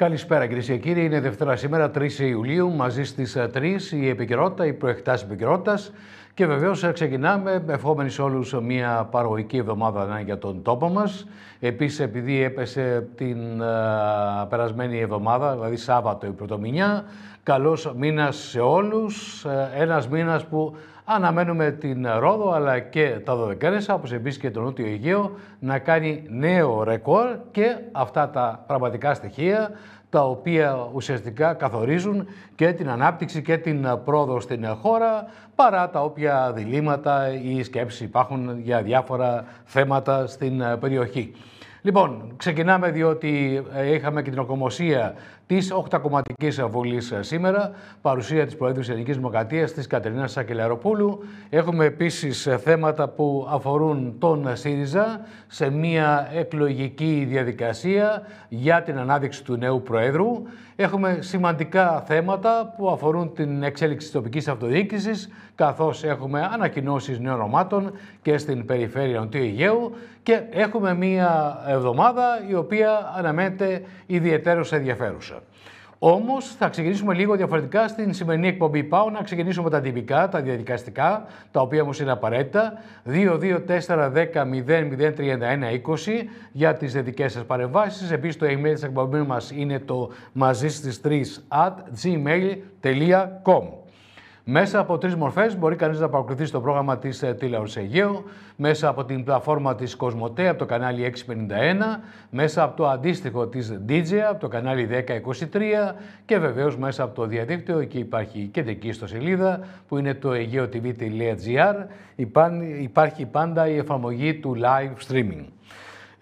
Καλησπέρα κυρίες και κύριοι. Είναι Δευτέρα σήμερα, 3 Ιουλίου, μαζί στις 3 η επικαιρότητα, η προεκτάση επικαιρότητας. Και βεβαίως ξεκινάμε ευχόμενοι σε όλους μια παραγωγική εβδομάδα για τον τόπο μας. Επίσης, επειδή έπεσε την uh, περασμένη εβδομάδα, δηλαδή Σάββατο η πρωτομηνιά, καλός μήνας σε όλους. Ένας μήνας που αναμένουμε την Ρόδο αλλά και τα Δωδεκάνησα, όπως επίσης και το Νότιο Αιγαίο, να κάνει νέο ρεκόρ και αυτά τα πραγματικά στοιχεία τα οποία ουσιαστικά καθορίζουν και την ανάπτυξη και την πρόοδο στην χώρα, παρά τα όποια διλήμματα ή σκέψεις υπάρχουν για διάφορα θέματα στην περιοχή. Λοιπόν, ξεκινάμε διότι ε, είχαμε και την οκομοσία της Οχτακομματική Βουλή ε, σήμερα, παρουσία της Προέδρου της Ελληνικής Δημοκρατίας, της Κατερίνα Σακελαροπούλου. Έχουμε επίσης ε, θέματα που αφορούν τον ΣΥΡΙΖΑ σε μια εκλογική διαδικασία για την ανάδειξη του νέου Προέδρου. Έχουμε σημαντικά θέματα που αφορούν την εξέλιξη της τοπικής αυτοδιοίκησης, καθώς έχουμε ανακοινώσεις νέων ονομάτων και στην περιφέρεια Νοτιού Αιγαίου και έχουμε μία εβδομάδα η οποία αναμένεται ιδιαίτερως ενδιαφέρουσα. Όμως θα ξεκινήσουμε λίγο διαφορετικά στην σημερινή εκπομπή. Πάω να ξεκινήσουμε με τα τυπικά, τα διαδικαστικά, τα οποία όμως είναι απαραίτητα. 2-2-4-10-0-0-31-20 για τις δικέ σας παρεμβάσεις. Επίσης το email της εκπομπής μας είναι το μαζί στις 3 at gmail.com. Μέσα από τρεις μορφές μπορεί κανείς να παρακολουθεί το πρόγραμμα της ε, τηλεόρασης Αιγαίου, μέσα από την πλατφόρμα της Κοσμοτέ από το κανάλι 651, μέσα από το αντίστοιχο της DJ από το κανάλι 1023 και βεβαίως μέσα από το διαδίκτυο. Εκεί υπάρχει κεντρική ιστοσελίδα που είναι το aegeotv.gr. Υπάρχει πάντα η εφαρμογή του live streaming.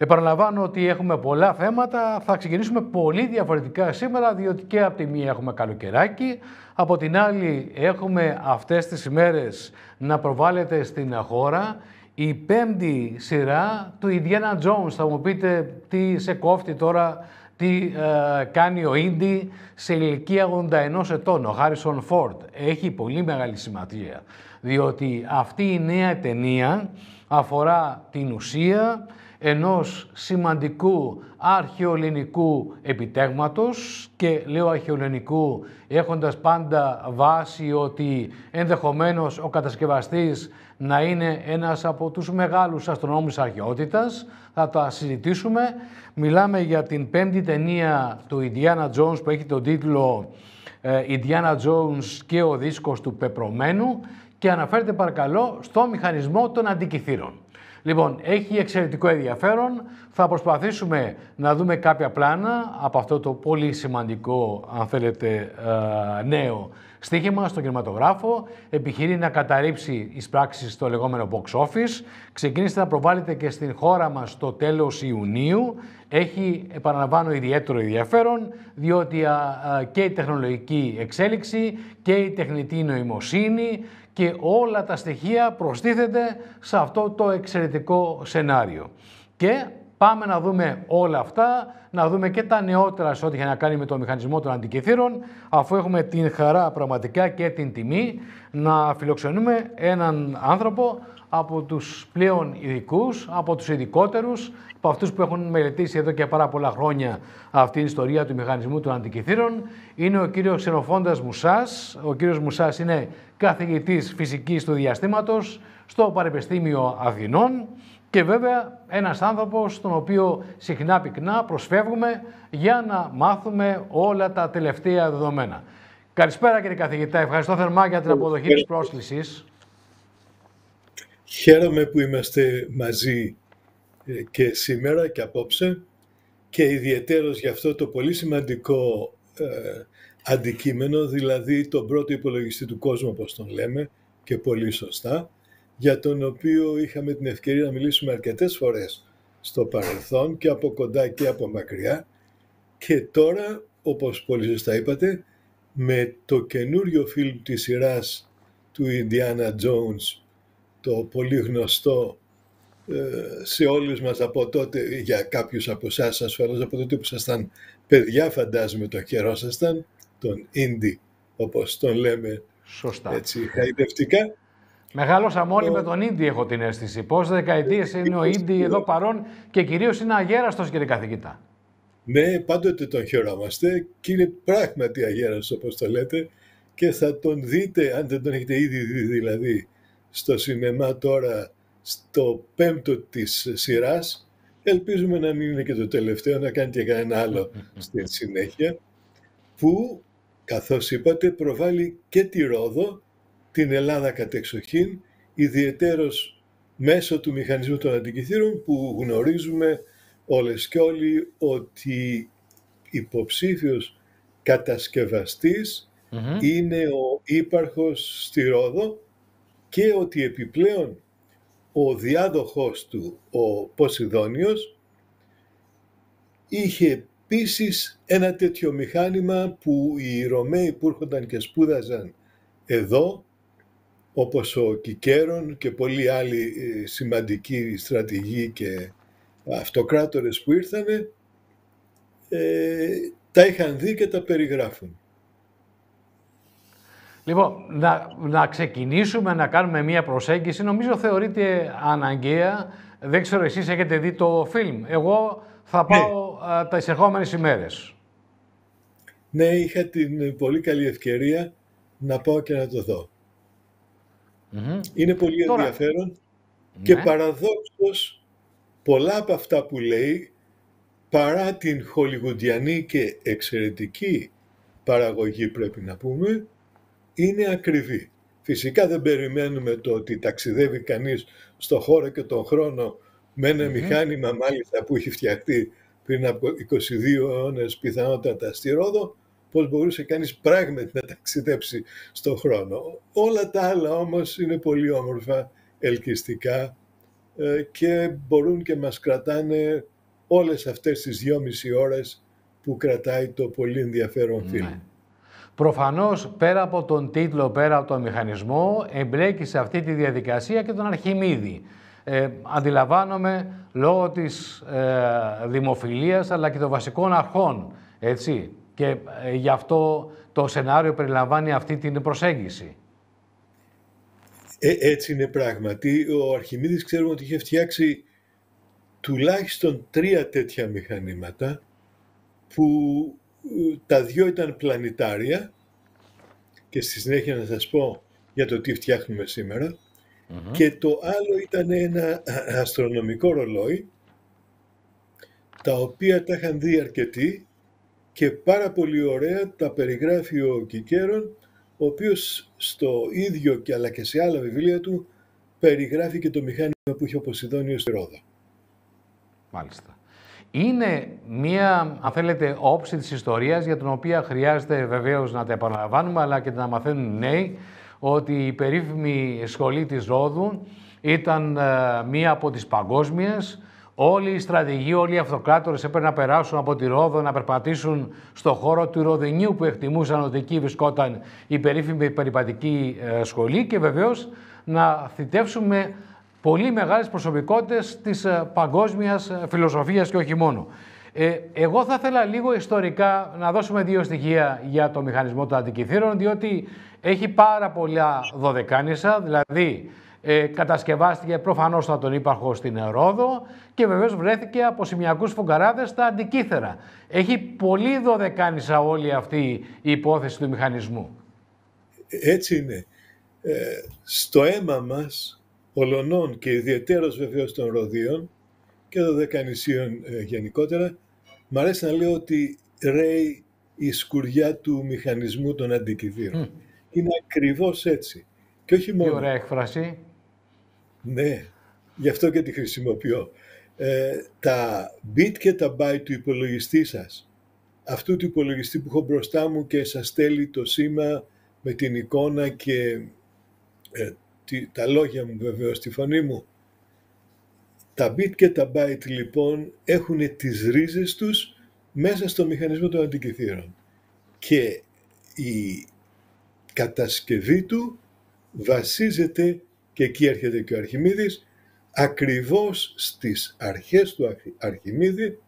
Επαναλαμβάνω ότι έχουμε πολλά θέματα. Θα ξεκινήσουμε πολύ διαφορετικά σήμερα, διότι και από τη μία έχουμε καλοκαιράκι, από την άλλη έχουμε αυτές τις ημέρες να προβάλλεται στην χώρα η πέμπτη σειρά του Indiana Jones. Θα μου πείτε τι σε κόφτει τώρα, τι ε, κάνει ο Ίντι σε ηλικία 81 ετών, ο Χάρισον Φόρτ. Έχει πολύ μεγάλη σημασία, διότι αυτή η νέα ταινία αφορά την ουσία, ενός σημαντικού αρχαιολενικού επιτέγματος και λέω αρχαιολενικού έχοντας πάντα βάση ότι ενδεχομένως ο κατασκευαστής να είναι ένας από τους μεγάλους αστρονόμους αρχαιότητας. Θα τα συζητήσουμε. Μιλάμε για την πέμπτη ταινία του Indiana Jones που έχει τον τίτλο ε, Indiana Jones και ο δίσκος του πεπρωμένου και αναφέρεται παρακαλώ στο μηχανισμό των αντικειθήρων. Λοιπόν, έχει εξαιρετικό ενδιαφέρον. Θα προσπαθήσουμε να δούμε κάποια πλάνα από αυτό το πολύ σημαντικό, αν θέλετε, ε, νέο στοίχημα στον κινηματογράφο. Επιχειρεί να καταρρύψει εις πράξεις στο λεγόμενο box office. Ξεκίνησε να προβάλλεται και στην χώρα μας το τέλος Ιουνίου. Έχει, επαναλαμβάνω, ιδιαίτερο ενδιαφέρον, διότι και η τεχνολογική εξέλιξη και η τεχνητή νοημοσύνη και όλα τα στοιχεία προστίθεται σε αυτό το εξαιρετικό σενάριο. Και πάμε να δούμε όλα αυτά, να δούμε και τα νεότερα σε ό,τι έχει να κάνει με το μηχανισμό των αντικειθήρων, αφού έχουμε την χαρά πραγματικά και την τιμή να φιλοξενούμε έναν άνθρωπο από τους πλέον ειδικούς, από τους ειδικότερους, από αυτούς που έχουν μελετήσει εδώ και πάρα πολλά χρόνια αυτή την ιστορία του μηχανισμού των αντικειθήρων. Είναι ο κύριος Ξενοφόντας Μουσάς. Ο κύριος Μουσάς είναι καθηγητής φυσικής του διαστήματος στο Πανεπιστήμιο Αθηνών και βέβαια ένας άνθρωπος τον οποίο συχνά πυκνά προσφεύγουμε για να μάθουμε όλα τα τελευταία δεδομένα. Καλησπέρα κύριε καθηγητά, ευχαριστώ θερμά για την αποδοχή της πρόσκλησης. Χαίρομαι που είμαστε μαζί ε, και σήμερα και απόψε και ιδιαίτερος για αυτό το πολύ σημαντικό ε, αντικείμενο, δηλαδή τον πρώτο υπολογιστή του κόσμου, όπως τον λέμε, και πολύ σωστά, για τον οποίο είχαμε την ευκαιρία να μιλήσουμε αρκετές φορές στο παρελθόν και από κοντά και από μακριά. Και τώρα, όπως πολύ σωστά είπατε, με το καινούριο φιλμ της σειράς του Indiana Jones, το πολύ γνωστό ε, σε όλους μας από τότε, για κάποιους από εσάς ασφαλώς από τότε που ήσασταν παιδιά φαντάζομαι το καιρό ήσασταν, τον Indie όπως τον λέμε Σωστά. έτσι χαϊδευτικά. Μεγάλωσα μόλι με τον Ίντι, έχω την αίσθηση. Πόσε δεκαετίες είναι ο Ίντι εδώ παρόν και κυρίως είναι αγέραστος, κύριε καθηγητά. Ναι, πάντοτε τον χαιρόμαστε και είναι πράγματι αγέρας όπως το λέτε και θα τον δείτε, αν δεν τον έχετε ήδη δει δηλαδή, στο σινεμά τώρα στο πέμπτο της σειράς. Ελπίζουμε να μην είναι και το τελευταίο, να κάνει και κανένα άλλο στη συνέχεια, που, καθώς είπατε, προβάλλει και τη Ρόδο, την Ελλάδα κατεξοχήν, ιδιαιτέρως μέσω του μηχανισμού των αντικειθήρων που γνωρίζουμε όλες και όλοι ότι υποψήφιος είναι ο ύπαρχος στη Ρόδο και ότι επιπλέον ο διάδοχος του, ο Ποσειδόνιος, είχε επίσης ένα τέτοιο μηχάνημα που οι Ρωμαίοι που έρχονταν και σπούδαζαν εδώ, όπως ο Κικέρον και πολλοί άλλοι ε, σημαντικοί στρατηγοί και αυτοκράτορες που ήρθανε, ε, τα είχαν δει και τα περιγράφουν. Λοιπόν, να, να ξεκινήσουμε να κάνουμε μία προσέγγιση. Νομίζω θεωρείται αναγκαία. Δεν ξέρω εσείς έχετε δει το φιλμ. Εγώ θα ναι. πάω ναι. τα εισερχόμενες ημέρες. Ναι, είχα την πολύ καλή ευκαιρία να πάω και να το δω. Είναι πολύ ενδιαφέρον και ναι. παραδόξως πολλά από αυτά που λέει παρά την χολιγουντιανή και εξαιρετική παραγωγή πρέπει να πούμε είναι ακριβή. Φυσικά δεν περιμένουμε το ότι ταξιδεύει κανείς στο χώρο και τον χρόνο με ενα μηχάνημα μάλιστα που έχει φτιαχτεί πριν από 22 αιώνες πιθανότατα στη Ρόδο, πώς μπορούσε κανείς πράγματι να ταξιδέψει στον χρόνο. Όλα τα άλλα όμως είναι πολύ όμορφα, ελκυστικά ε, και μπορούν και μας κρατάνε όλες αυτές τις δυόμιση ώρες που κρατάει το πολύ ενδιαφέρον ναι. φιλμ. Προφανώς, πέρα από τον τίτλο, πέρα από τον μηχανισμό, εμπλέκει σε αυτή τη διαδικασία και τον Αρχιμίδη. Ε, αντιλαμβάνομαι λόγω της ε, δημοφιλίας αλλά και των βασικών αρχών, έτσι. Και ε, γι' αυτό το σενάριο περιλαμβάνει αυτή την προσέγγιση. Ε, έτσι είναι πράγματι. Ο Αρχιμίδης ξέρουμε ότι είχε φτιάξει τουλάχιστον τρία τέτοια μηχανήματα που τα δυο ήταν πλανητάρια και στη συνέχεια να σας πω για το τι φτιάχνουμε και το άλλο ήταν ένα αστρονομικό ρολόι τα οποία τα είχαν δει αρκετοί και πάρα πολύ ωραία τα περιγράφει ο Κικέρον ο οποίος στο ίδιο και αλλά και σε άλλα βιβλία του περιγράφει και το μηχάνημα που είχε ο Ποσειδόνιος στη Ρόδα. Μάλιστα. Είναι μία, αν θέλετε, όψη της ιστορίας για την οποία χρειάζεται βεβαίως να τα επαναλαμβάνουμε αλλά και να μαθαίνουν οι νέοι ότι η περίφημη σχολή της Ρόδου ήταν ε, μία από τις παγκόσμιες. Όλοι οι στρατηγοί, όλοι οι αυτοκράτορες έπρεπε να περάσουν από τη Ρόδο, να περπατήσουν στο χώρο του Ροδινιού που εκτιμούσαν ότι εκεί βρισκόταν η περίφημη περιπατική ε, σχολή και βεβαίως να θητεύσουμε πολύ μεγάλες προσωπικότητες της ε, παγκόσμιας ε, φιλοσοφίας και όχι μόνο. Ε, εγώ θα ήθελα λίγο ιστορικά να δώσουμε δύο στοιχεία για το μηχανισμό των αντικειθήρων, διότι έχει πάρα πολλά δωδεκάνησα, δηλαδή ε, κατασκευάστηκε προφανώς από τον ύπαρχο στην Ρόδο και βεβαίως βρέθηκε από σημειακούς φουγκαράδες στα αντικήθερα. Έχει πολύ δωδεκάνησα όλη αυτή η υπόθεση του μηχανισμού. Έτσι είναι. Ε, στο αίμα μας Ολονών και ιδιαίτερος βεβαίως των Ροδίων και των Δεκανησίων ε, γενικότερα, μ' αρέσει να λέω ότι ρέει η σκουριά του μηχανισμού των αντικειβίων. Είναι ακριβώς έτσι. Και όχι μόνο... Τι ωραία έκφραση. Ναι, γι' αυτό και τη χρησιμοποιώ. Ε, τα bit και τα byte του υπολογιστή σας, αυτού του υπολογιστή που έχω μπροστά μου και σας στέλνει το σήμα με την εικόνα και ε, τα λόγια μου βεβαίως, στη φωνή μου. Τα bit και τα byte λοιπόν έχουν τις ρίζες τους μέσα στο μηχανισμό των αντικειθήρων. Και η κατασκευή του βασίζεται, και εκεί έρχεται και ο Αρχιμίδης, ακριβώς στις αρχές του Αρχιμίδη,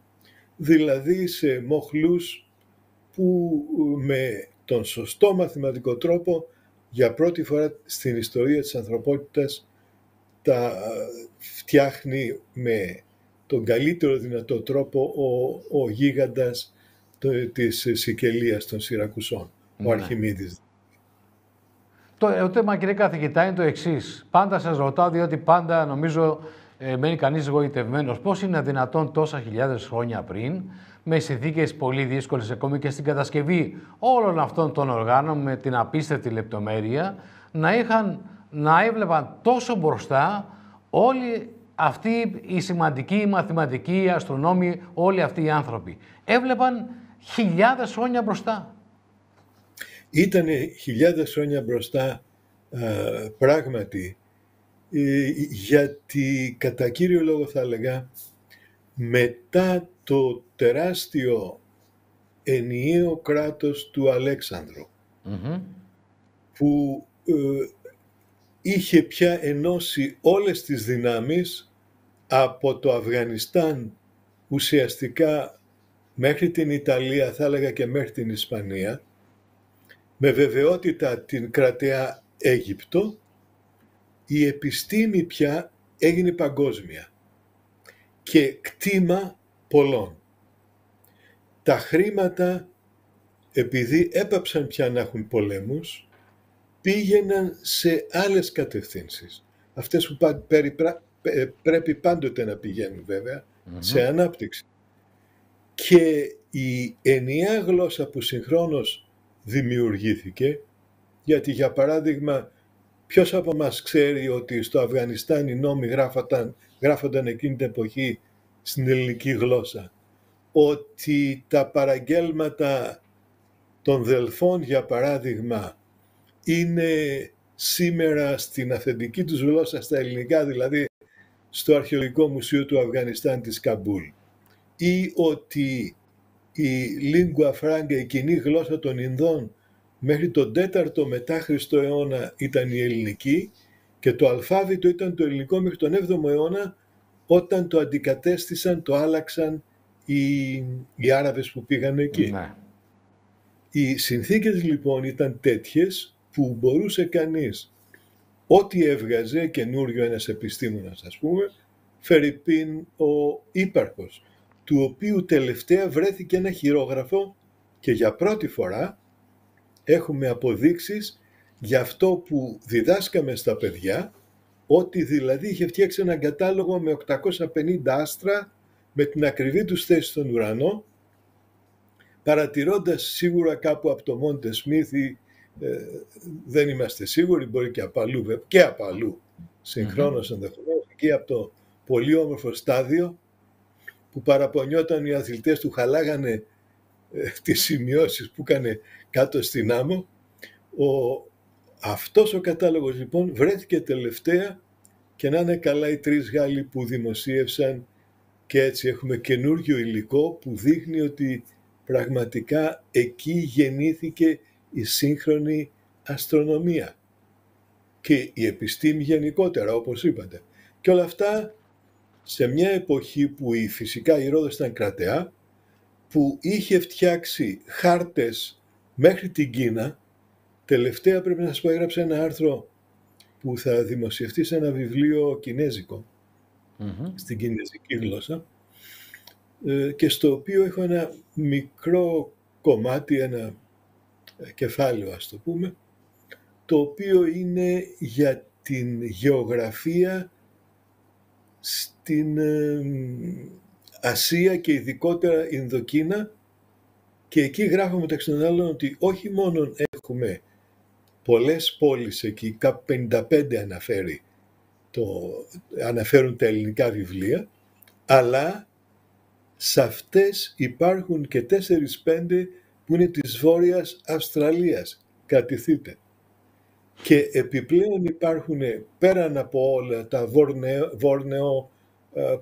δηλαδή σε μοχλούς που με τον σωστό μαθηματικό τρόπο για πρώτη φορά στην ιστορία της ανθρωπότητας τα φτιάχνει με τον καλύτερο δυνατό τρόπο ο, ο γίγαντας της Σικελίας των Σιρακουσών, ο ναι. Αρχιμίδης. Το ερώτημα κύριε καθηγητά είναι το εξής. Πάντα σας ρωτάω διότι πάντα νομίζω ε, μένει κανείς γοητευμένος. Πώς είναι δυνατόν τόσα χιλιάδες χρόνια πριν με συνθήκες πολύ δύσκολες ακόμη και στην κατασκευή όλων αυτών των οργάνων με την απίστευτη λεπτομέρεια να, είχαν, να έβλεπαν τόσο μπροστά όλοι αυτοί οι σημαντικοί, οι μαθηματικοί, οι αστρονόμοι, όλοι αυτοί οι άνθρωποι. Έβλεπαν χιλιάδες χρόνια μπροστά. Ήταν χιλιάδες χρόνια μπροστά πράγματι ε, γιατί κατά κύριο λόγο θα έλεγα μετά το τεράστιο ενιαίο κράτος του αλεξανδρου που ε, είχε πια ενώσει όλες τις δυνάμεις από το Αφγανιστάν ουσιαστικά μέχρι την Ιταλία, θα έλεγα και μέχρι την Ισπανία, με βεβαιότητα την κρατεά Αίγυπτο, η επιστήμη πια έγινε παγκόσμια και κτήμα πολλών. Τα χρήματα, επειδή έπαψαν πια να έχουν πολέμους, πήγαιναν σε άλλες κατευθύνσεις. Αυτές που πρέπει πάντοτε να πηγαίνουν σε ανάπτυξη. Και η ενιαία γλώσσα που συγχρόνως δημιουργήθηκε, γιατί για παράδειγμα ποιος από μας ξέρει ότι στο Αφγανιστάν οι νόμοι γράφονταν, γράφονταν εκείνη την εποχή στην ελληνική γλώσσα, ότι τα παραγγέλματα των Δελφών για παράδειγμα είναι σήμερα στην αυθεντική τους γλώσσα στα ελληνικά, δηλαδή στο Αρχαιολογικό Μουσείο του Αφγανιστάν της Καμπούλ. Ή ότι η lingua franca, η κοινή γλώσσα των Ινδών μέχρι τον 4ο μετά Χριστό αιώνα ήταν η ελληνική και το αλφάβητο ήταν το ελληνικό μέχρι τον 7ο αιώνα όταν το αντικατέστησαν, το άλλαξαν οι, οι Άραβες που πήγαν εκεί. Ναι. Οι συνθήκες λοιπόν ήταν τέτοιες που μπορούσε κανείς ό,τι έβγαζε καινούριο ένας επιστήμονας ας πούμε, Φερρυπίν ο ύπαρχος, του οποίου τελευταία βρέθηκε ένα χειρόγραφο και για πρώτη φορά έχουμε αποδείξεις για αυτό που διδάσκαμε στα παιδιά, ότι δηλαδή είχε φτιάξει έναν κατάλογο με 850 άστρα με την ακριβή τους θέση στον ουρανό, παρατηρώντας σίγουρα κάπου από το Μόντε Σμίθ ε, δεν είμαστε σίγουροι, μπορεί και από αλλού, και από αλλού συγχρόνως ενδεχομένως, και από το πολύ όμορφο στάδιο που παραπονιόταν οι αθλητές του χαλάγανε ε, τις σημειώσεις που έκανε κάτω στην άμμο. Ο, αυτός ο κατάλογος λοιπόν βρέθηκε τελευταία και να είναι καλά οι τρεις Γάλλοι που δημοσίευσαν και έτσι έχουμε καινούργιο υλικό που δείχνει ότι πραγματικά εκεί γεννήθηκε η σύγχρονη αστρονομία και η επιστήμη γενικότερα όπως είπατε. Και όλα αυτά σε μια εποχή που η φυσικά η Ρόδος ήταν κρατεά, που είχε φτιάξει χάρτες μέχρι την Κίνα, τελευταία πρέπει να σας πω έγραψε ένα άρθρο που θα δημοσιευτεί σε ένα βιβλίο στην κινέζικη γλώσσα, ε, και στο οποίο έχω ένα μικρό κομμάτι, ένα κεφάλαιο ας το πούμε, το οποίο είναι για την γεωγραφία στην Ασία και ειδικότερα Ινδοκίνα και εκεί γράφω μεταξύ των άλλων ότι όχι μόνο έχουμε πολλές πόλεις εκεί, κάπου 55 αναφέρει, το, αναφέρουν τα ελληνικά βιβλία, αλλά σε αυτές υπάρχουν και 4-5 που είναι της Βόρειας Αυστραλίας. Κρατηθείτε. Και επιπλέον υπάρχουν πέραν από όλα τα Βόρνεο, Βόρνεο ε,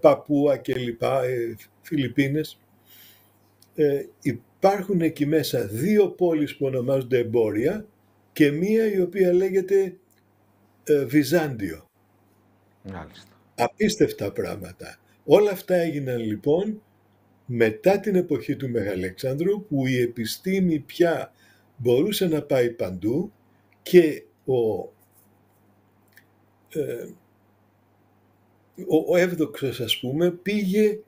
Παπούα και λοιπά, ε, Φιλιππίνες, ε, υπάρχουν εκεί μέσα δύο πόλεις που ονομάζονται Εμπόρια και μία η οποία λέγεται Βυζάντιο. Μάλιστα. Απίστευτα πράγματα. Όλα αυτά έγιναν λοιπόν μετά την εποχή του Μεγαλέξανδρου που η επιστήμη πια μπορούσε να πάει παντού και ο, ε, ο, ο Εύδοξος ας πούμε πήγε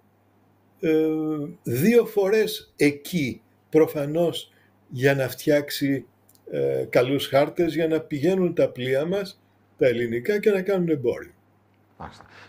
ε, δύο φορές εκεί προφανώς για να φτιάξει ε, καλούς χάρτες για να πηγαίνουν τα πλοία μας, τα ελληνικά και να κάνουν εμπόριο.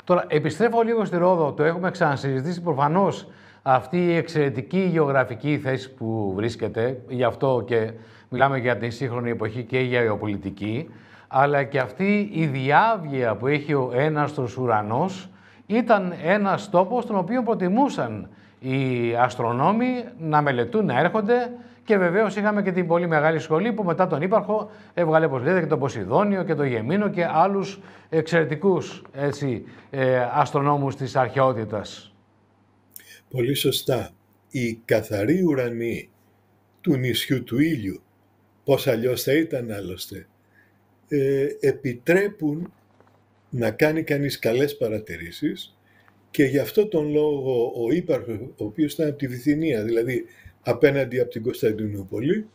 Τώρα, επιστρέφω λίγο στη Ρόδο, το έχουμε ξανασυζητήσει προφανώς. Αυτή η εξαιρετική γεωγραφική θέση που βρίσκεται, γι' αυτό και μιλάμε για την σύγχρονη εποχή και για γεωπολιτική, αλλά και αυτή η διάβγεια που έχει ο έναστρος ουρανός ήταν ένας τόπος τον οποίο προτιμούσαν οι αστρονόμοι να μελετούν, να έρχονται και βεβαίως είχαμε και την πολύ μεγάλη σχολή που μετά τον ύπαρχο έβγαλε, όπως λέτε, και τον Ποσειδόνιο και τον Γεμίνο και άλλους εξαιρετικούς ε, αστρονόμους της αρχαιότητας. Πολύ σωστά. Οι καθαροί ουρανοί του νησιού του ήλιου, πώς αλλιώς θα ήταν άλλωστε, ε, επιτρέπουν να κάνει κανείς καλές παρατηρήσεις και γι' αυτό τον λόγο ο ύπαρχος, ο οποίος ήταν από τη Βυθινία, δηλαδή απέναντι από την Κωνσταντινούπολη,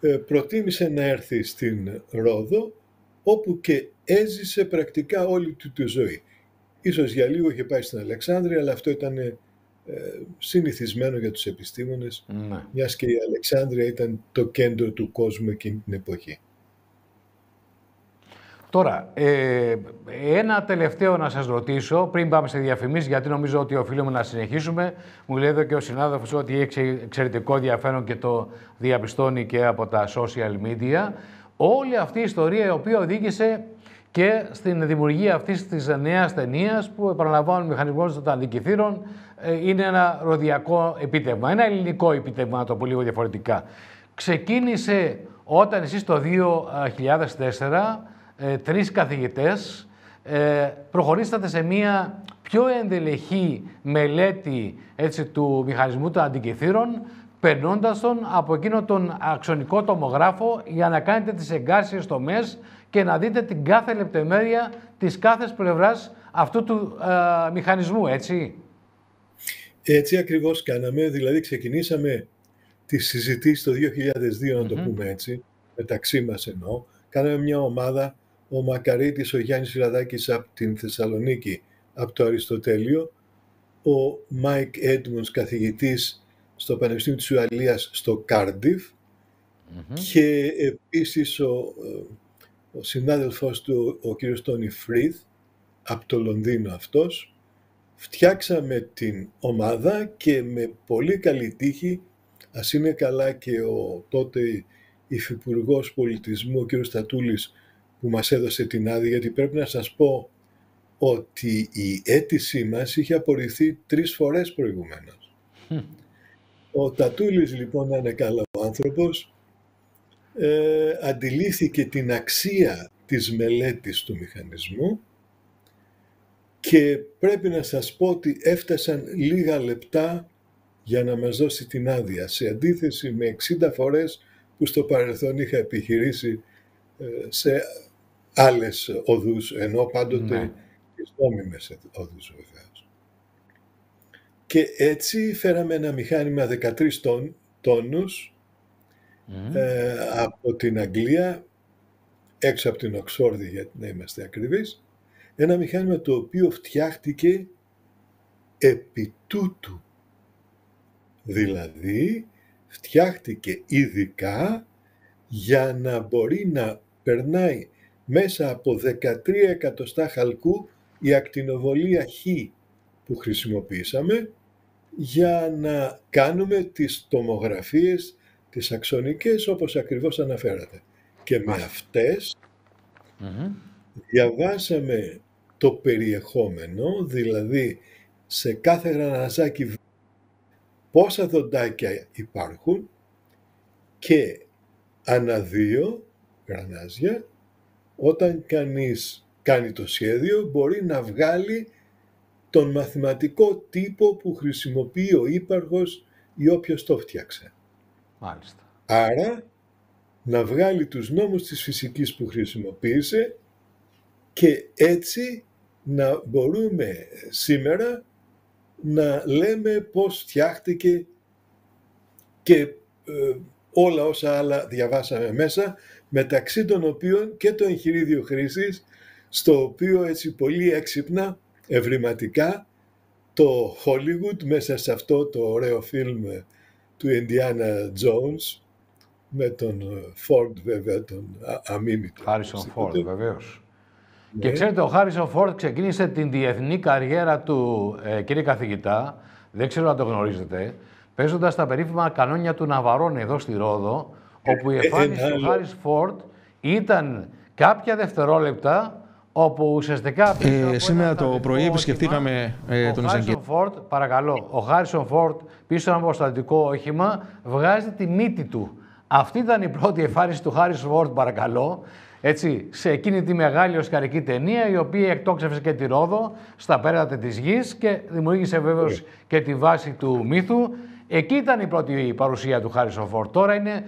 ε, προτίμησε να έρθει στην Ρόδο, όπου και έζησε πρακτικά όλη του τη ζωή. Ίσως για λίγο είχε πάει στην Αλεξάνδρεια, αλλά αυτό ήταν ε, συνηθισμένο για τους επιστήμονες, ναι. μιας και η Αλεξάνδρεια ήταν το κέντρο του κόσμου εκείνη την εποχή. Τώρα, ε, ένα τελευταίο να σας ρωτήσω, πριν πάμε σε διαφημίσεις, γιατί νομίζω ότι οφείλουμε να συνεχίσουμε. Μου λέει εδώ και ο συνάδελφος ότι έχει εξαιρετικό ενδιαφέρον και το διαπιστώνει και από τα social media. Όλη αυτή η ιστορία η οποία οδήγησε και στην δημιουργία αυτής της νέας ταινίας που επαναλαμβάνουν μηχανισμός των αντικειθήρων ε, είναι ένα ροδιακό επίτευγμα, ένα ελληνικό επίτευγμα, να το πω λίγο διαφορετικά. Ξεκίνησε όταν εσείς το 2004 ε, τρεις καθηγητές, ε, προχωρήσατε σε μία πιο ενδελεχή μελέτη έτσι, του μηχανισμού των αντικειθήρων, περνώντας τον από εκείνο τον αξονικό τομογράφο για να κάνετε τις εγκάρσιες τομές και να δείτε την κάθε λεπτομέρεια της κάθε πλευράς αυτού του ε, μηχανισμού, έτσι. Έτσι ακριβώς κάναμε, δηλαδή ξεκινήσαμε τη συζητήση το 2002, να το πούμε έτσι, μεταξύ μας εννοώ. Κάναμε μια ομάδα ο Μακαρίτης, ο Γιάννης Ραδάκης από την Θεσσαλονίκη, από το Αριστοτέλειο, ο Μάικ Έντμονς, καθηγητής στο Πανεπιστήμιο της Ουαλίας στο Κάρντιφ και επίσης ο, ο συνάδελφός του, ο κύριος Τόνι Φρίθ, από το Λονδίνο αυτός, φτιάξαμε την ομάδα και με πολύ καλή τύχη, ας είναι καλά και ο τότε υφυπουργός πολιτισμού, ο κύριος Στατούλης, που μας έδωσε την άδεια, γιατί πρέπει να σας πω ότι η αίτησή μας είχε απορριφθεί τρεις φορές προηγουμένως. Ο Τατούλης λοιπόν, να είναι καλό άνθρωπος, ε, αντιλήφθηκε την αξία της μελέτης του μηχανισμού και πρέπει να σας πω ότι έφτασαν λίγα λεπτά για να μας δώσει την άδεια, σε αντίθεση με 60 φορές που στο παρελθόν είχα επιχειρήσει ε, σε άλλες οδούς, ενώ πάντοτε ναι. τις νόμιμες οδούς βεβαίως. Και έτσι φέραμε ένα μηχάνημα 13 τόν, τόνους ε, από την Αγγλία, έξω από την Οξόρδη για να είμαστε ακριβείς, ένα μηχάνημα το οποίο φτιάχτηκε επί τούτου. Δηλαδή, φτιάχτηκε ειδικά για να μπορεί να περνάει μέσα από 13 εκατοστά χαλκού η ακτινοβολία Χ που χρησιμοποίησαμε για να κάνουμε τις τομογραφίες, τις αξονικές όπως ακριβώς αναφέρατε. Και με αυτες διαβάσαμε το περιεχόμενο, δηλαδή σε κάθε γραναζάκι πόσα δοντάκια υπάρχουν και ανά δύο γρανάζια όταν κανείς κάνει το σχέδιο μπορεί να βγάλει τον μαθηματικό τύπο που χρησιμοποιεί ο ύπαρχος ή όποιος το φτιάξε. Μάλιστα. Άρα να βγάλει τους νόμους της φυσικής που χρησιμοποίησε και έτσι να μπορούμε σήμερα να λέμε πώς φτιάχτηκε και ε, όλα όσα άλλα διαβάσαμε μέσα μεταξύ των οποίων και το εγχειρίδιο χρήσης, στο οποίο έτσι πολύ έξυπνα ευρηματικά το Hollywood μέσα σε αυτό το ωραίο φιλμ του Indiana Jones με τον Ford βέβαια, τον αμίμητο. Χάρισον Φόρντ βεβαίως. Ναι. Και ξέρετε, ο Χάρισον Φόρντ ξεκίνησε την διεθνή καριέρα του, ε, κύριε καθηγητά, δεν ξέρω αν το γνωρίζετε, παίζοντας τα περίφημα κανόνια του Ναβαρών εδώ στη Ρόδο, όπου η ε, εμφάνιση του Χάρις Φόρντ ήταν κάποια δευτερόλεπτα όπου ουσιαστικά. Ε, σήμερα το πρωί επισκεφτήκαμε ε, τον Εισαγγελέα. Φόρντ, παρακαλώ, ο Χάρισον Φόρντ πίσω από αποστατικό όχημα βγάζει τη μύτη του. Αυτή ήταν η πρώτη εμφάνιση του Χάρισον Φόρτ, παρακαλώ. Έτσι, σε εκείνη τη μεγάλη οσκαρική ταινία, η οποία εκτόξευσε και τη Ρόδο στα πέρατα της γης και δημιούργησε βέβαιως και τη βάση του μύθου. Εκεί ήταν η πρώτη παρουσία του Χάρισον Φόρτ. Τώρα είναι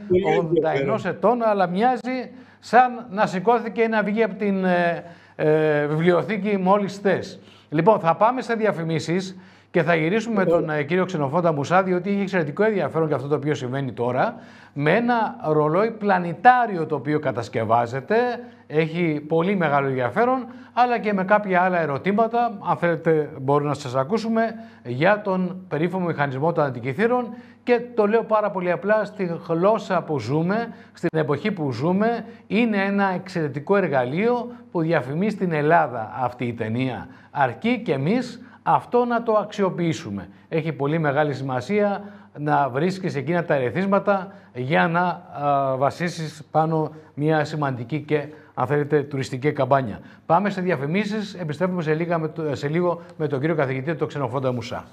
81 ετών, αλλά μοιάζει σαν να σηκώθηκε να βγει από την ε, ε, βιβλιοθήκη μόλις θες. Λοιπόν, θα πάμε σε διαφημίσεις και θα γυρίσουμε με τον ε, κύριο Ξενοφόντα Μουσάδη ότι έχει εξαιρετικό ενδιαφέρον για αυτό το οποίο συμβαίνει τώρα με ένα ρολόι πλανητάριο το οποίο κατασκευάζεται. Έχει πολύ μεγάλο ενδιαφέρον αλλά και με κάποια άλλα ερωτήματα, αν θέλετε μπορούμε να σας ακούσουμε, για τον περίφημο μηχανισμό των αντικειθήρων και το λέω πάρα πολύ απλά, στη γλώσσα που ζούμε, στην εποχή που ζούμε, είναι ένα εξαιρετικό εργαλείο που διαφημίζει στην Ελλάδα αυτή η ταινία. Αρκεί και εμείς αυτό να το αξιοποιήσουμε. Έχει πολύ μεγάλη σημασία να βρίσκεις εκείνα τα ερεθίσματα για να α, βασίσεις πάνω μια σημαντική και αν θέλετε τουριστική καμπάνια. Πάμε σε διαφημίσεις, επιστρέφουμε σε, λίγα, σε λίγο με τον κύριο καθηγητή, τον Ξενοφόντα Μουσά.